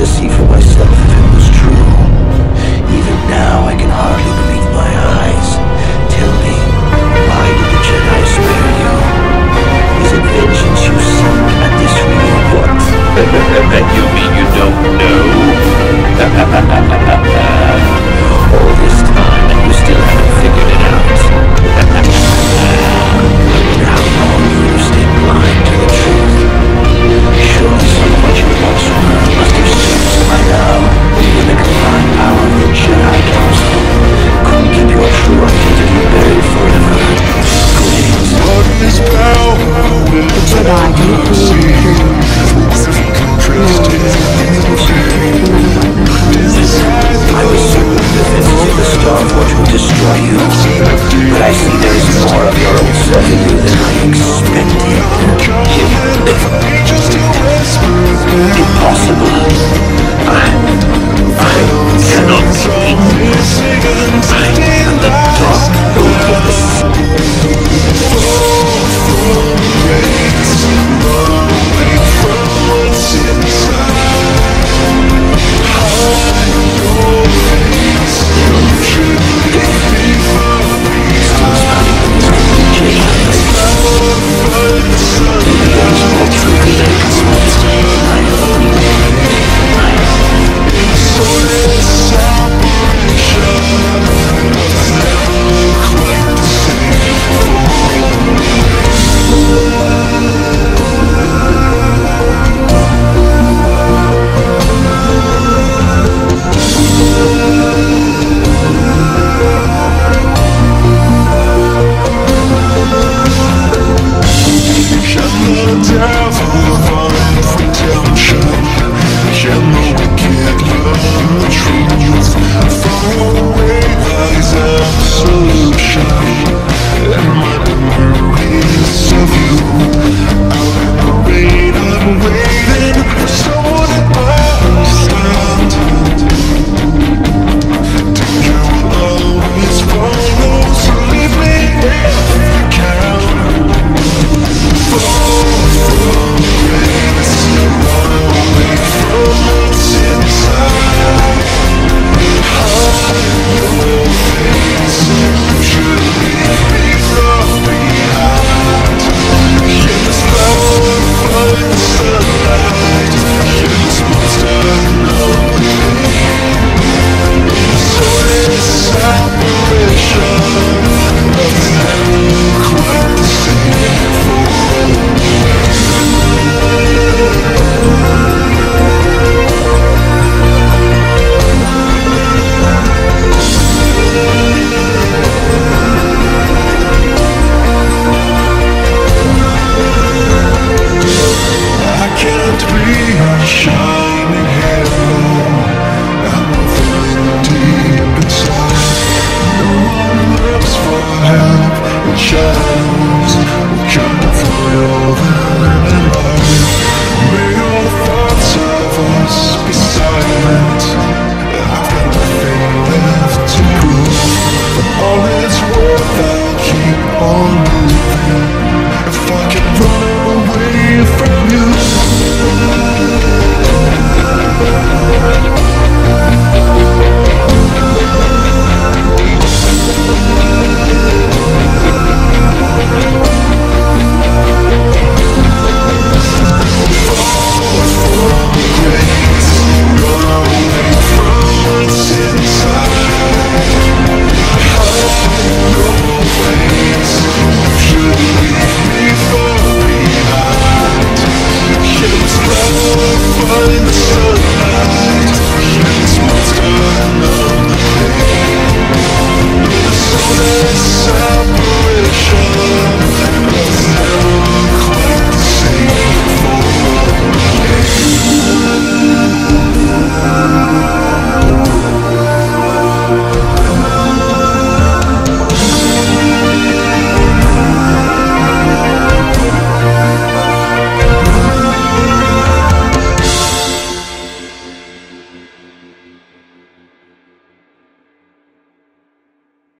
to cannot be